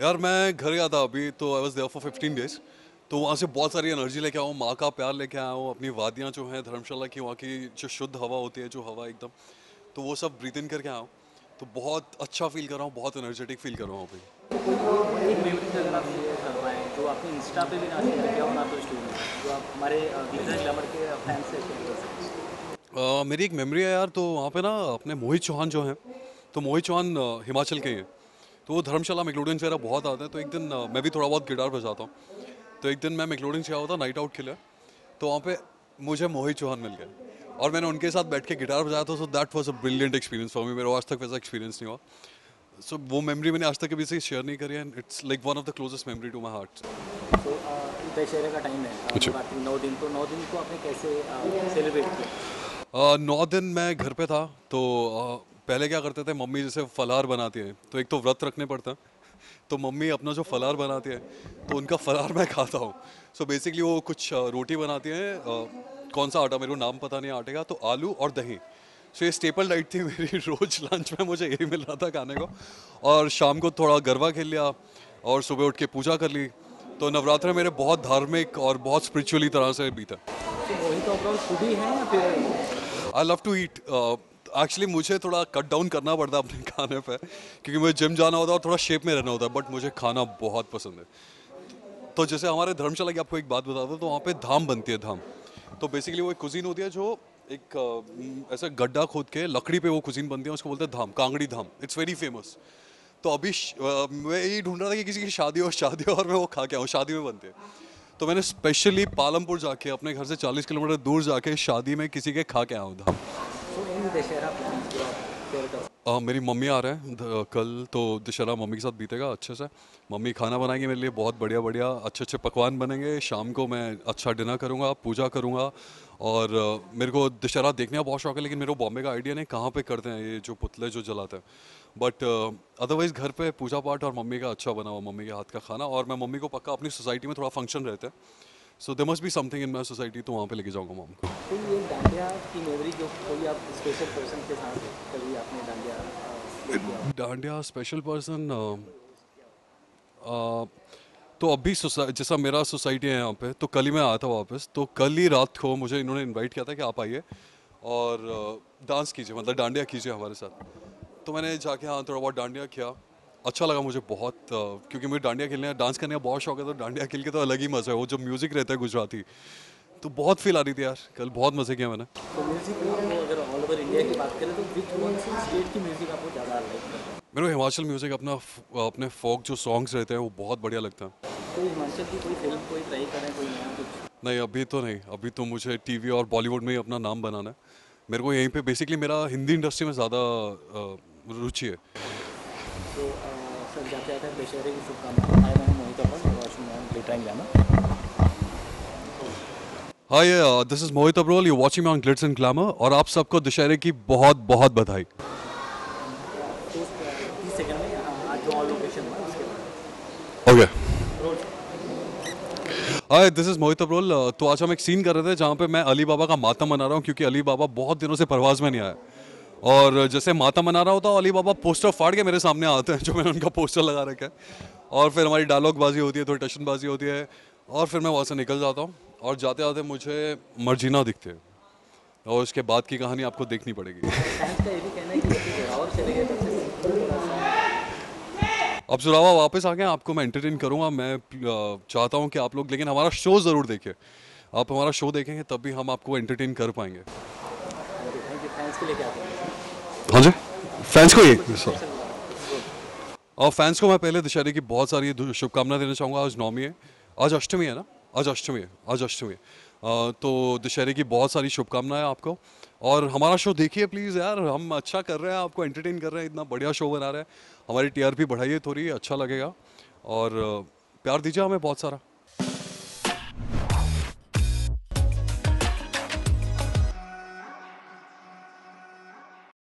यार मैं घर गया था अभी तो I was there for fifteen days तो वहाँ से बहुत सारी एनर्जी लेके आऊँ माँ का प्यार लेके आया हूँ अपनी वादियाँ जो हैं धर्मशाला की वहाँ की जो शुद्ध हवा होती है जो हवा एकदम तो वो सब ब्रीथ इन करके आया हूँ तो बहुत अच्छा फील कर रहा हूँ बहुत एनर्जेटिक फील कर रहा हूँ अभी। मेरी एक मेमोरी है यार तो वहाँ पे ना अपने मोहित चौहान जो हैं तो मोहित चौहान हिमाचल के हैं। तो वो धर्मशाला मैकलोडियंस वगैरह बहुत आते हैं तो एक दिन मैं भी थोड़ा बहुत गिटार बजाता हूँ। तो एक दिन मैं मैकलोडियंस से हुआ था नाइट आउट लिए। तो वहाँ पे मुझे मोहित चौहान मिल गए। और मैंने उनके साथ बैठ के गिटार बजाया था so that was a brilliant experience for me मेरा आज तक वैसा एक्सपीरियंस नहीं हुआ। सो वो मेमोरी मैंने आज तक कभी से शेयर नहीं करी and it's like one of the closest memory to my heart दशहरे का टाइम है। अच्छा। नौ दिन तो नौ दिन को आपने कैसे सेलिब्रेट किया? नौ दिन मैं घर पे था तो पहले क्या करते थे? मम्मी जैसे फलार बनाती है। तो एक तो व्रत रखने पड़ता। तो मम्मी अपना जो फलार बनाती है तो उनका फलार मैं खाता हूँ। सो बेसिकली वो कुछ रोटी बनाती हैं कौन सा आटा मेरे को नाम पता नहीं आटे का तो आलू और दही। सो ये स्टेपल डाइट थी मेरी रोज लंच में मुझे यही मिल रहा था खाने को। और शाम को थोड़ा गरबा खेल लिया और सुबह उठ के पूजा कर ली। तो नवरात्र मेरे बहुत धार्मिक और बहुत स्पिरिचुअली तरह से बीता। I love to eat actually मुझे थोड़ा कट डाउन करना पड़ता है अपने खाने पे, क्योंकि मुझे जिम जाना होता है और थोड़ा शेप में रहना होता है बट मुझे खाना बहुत पसंद है। तो जैसे हमारे धर्मशाला की आपको एक बात बता दूँ तो वहाँ पे धाम बनती है, धाम। तो बेसिकली वो एक कुजीन होती है जो एक ऐसे गड्ढा खोद के लकड़ी पे वो कुजीन बनती है, उसको बोलते हैं dham, Kangri dham. It's very famous तो अभी मैं यही ढूंढ रहा था कि किसी की शादी हो शादी हो, और मैं वो खा के आऊँ, शादी में बनते हैं। तो मैंने स्पेशली पालमपुर जाके, अपने घर से 40 किलोमीटर दूर जाके शादी में किसी के खा के आया हूँ अ, मेरी मम्मी आ रहे हैं। कल तो दशहरा मम्मी के साथ बीतेगा अच्छे से। मम्मी खाना बनाएँगे मेरे लिए बहुत बढ़िया बढ़िया। अच्छे अच्छे पकवान बनेंगे। शाम को मैं अच्छा डिनर करूँगा पूजा करूँगा। और मेरे को दशहरा देखने का बहुत शौक है लेकिन मेरे को बॉम्बे का आइडिया नहीं कहाँ पे करते हैं ये जो पुतले जो जलाते हैं। बट अदरवाइज़ घर पे पूजा पाठ और मम्मी का अच्छा बना हुआ मम्मी के हाथ का खाना। और मैं मम्मी को पक्का अपनी सोसाइटी में थोड़ा फ़ंक्शन रहते हैं। So they must be something in my society तो वहाँ पे लेके जाऊँगा मम को तो ये डांडिया की मेमोरी जो कोई आप स्पेशल पर्सन के साथ कभी आपने डांडिया play किया? डांडिया स्पेशल पर्सन तो अभी जैसा मेरा सोसाइटी है यहाँ पे तो कल ही मैं आया था वापस तो कल ही रात को मुझे इन्होंने इनवाइट किया था कि आप आइए और डांस कीजिए मतलब डांडिया कीजिए हमारे साथ तो मैंने जाके हाँ थोड़ा बहुत डांडिया किया अच्छा लगा मुझे बहुत क्योंकि मुझे डांडिया खेलने डांस करने का बहुत शौक है तो डांडिया खेल के तो अलग ही मज़ा है। वो जो म्यूज़िक रहता है गुजराती तो बहुत फील आ रही थी यार। कल बहुत मज़े किया मैंने। तो तो मेरे को हिमाचल म्यूज़िक अपना अपने फोक जो सॉन्ग्स रहते हैं वो बहुत बढ़िया लगता है। तो हिमाचल की कोई फ़िल्म कोई ट्राई करें कोई नया कुछ? नहीं अभी तो नहीं। अभी तो मुझे टीवी और बॉलीवुड में ही अपना नाम बनाना है। मेरे को यहीं पे बेसिकली मेरा हिंदी इंडस्ट्री में ज़्यादा रुचि है। तो सर जाते जाते दशहरे की शुभकामनाएँ आए मैं मोहित अपन washing man glitter and glamour hi this is Mohit Abrol you watching me on glitz and glamour और आप सबको दशहरे की बहुत बहुत बधाई। Okay hi this is Mohit Abrol तो आज हम एक सीन कर रहे थे जहाँ पे मैं अली बाबा का मातम मना रहा हूँ क्योंकि अली बाबा बहुत दिनों से परवाज में नहीं आया। और जैसे माता मना रहा होता अली बाबा पोस्टर फाड़ के मेरे सामने आते हैं, जो मैंने उनका पोस्टर लगा रखा है। और फिर हमारी डायलॉग बाजी होती है, थोड़ी टशन बाजी होती है, और फिर मैं वहाँ से निकल जाता हूँ, और जाते जाते मुझे मर्जीना दिखते हैं। और उसके बाद की कहानी आपको देखनी पड़ेगी। अब जुरावा वापस आ गए, आपको मैं एंटरटेन करूँगा, मैं चाहता हूँ कि आप लोग, लेकिन हमारा शो ज़रूर देखें आप हमारा शो देखेंगे, तब भी हम आपको एंटरटेन कर पाएँगे। हाँ जी फैंस को ये और फैंस को मैं पहले दशहरे की बहुत सारी शुभकामनाएँ देना चाहूँगा। आज नौमी है। आज अष्टमी है ना? आज अष्टमी है। आज अष्टमी है। तो दशहरे की बहुत सारी शुभकामनाएँ आपको। और हमारा शो देखिए प्लीज़ यार। हम अच्छा कर रहे हैं आपको एंटरटेन कर रहे हैं इतना बढ़िया शो बना रहे हैं। हमारी टीआरपी बढ़ाइए थोड़ी अच्छा लगेगा। और प्यार दीजिए हमें बहुत सारा।